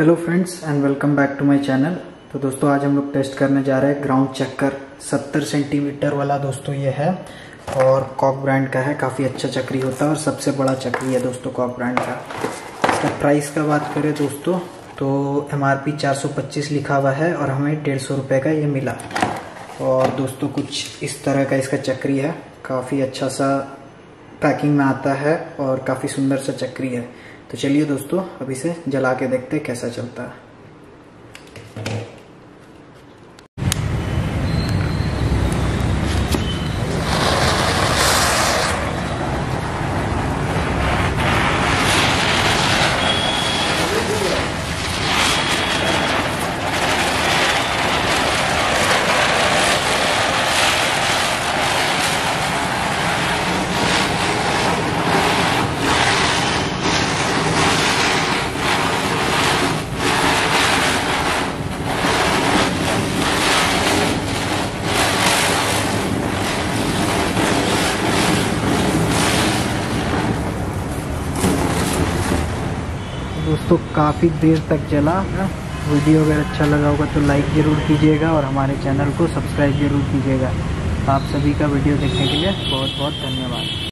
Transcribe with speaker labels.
Speaker 1: Hello friends and welcome back to my channel तो दोस्तों, आज हम लोग टेस्ट करने जा रहे हैं ग्राउंड चक्कर 70 सेंटीमीटर वाला दोस्तों ये है और कॉक ब्रांड का है। काफ़ी अच्छा चक्री होता है और सबसे बड़ा चक्री है दोस्तों कॉक ब्रांड का। इसका प्राइस का बात करें दोस्तों तो एम आर लिखा हुआ है और हमें डेढ़ सौ का ये मिला। और दोस्तों, कुछ इस तरह का इसका चक्री है। काफ़ी अच्छा सा पैकिंग में आता है और काफ़ी सुंदर सा चक्री है। तो चलिए दोस्तों अब इसे जला के देखते कैसा चलता है। दोस्तों, काफ़ी देर तक चला वीडियो अगर अच्छा लगा होगा तो लाइक ज़रूर कीजिएगा और हमारे चैनल को सब्सक्राइब ज़रूर कीजिएगा। आप सभी का वीडियो देखने के लिए बहुत बहुत धन्यवाद।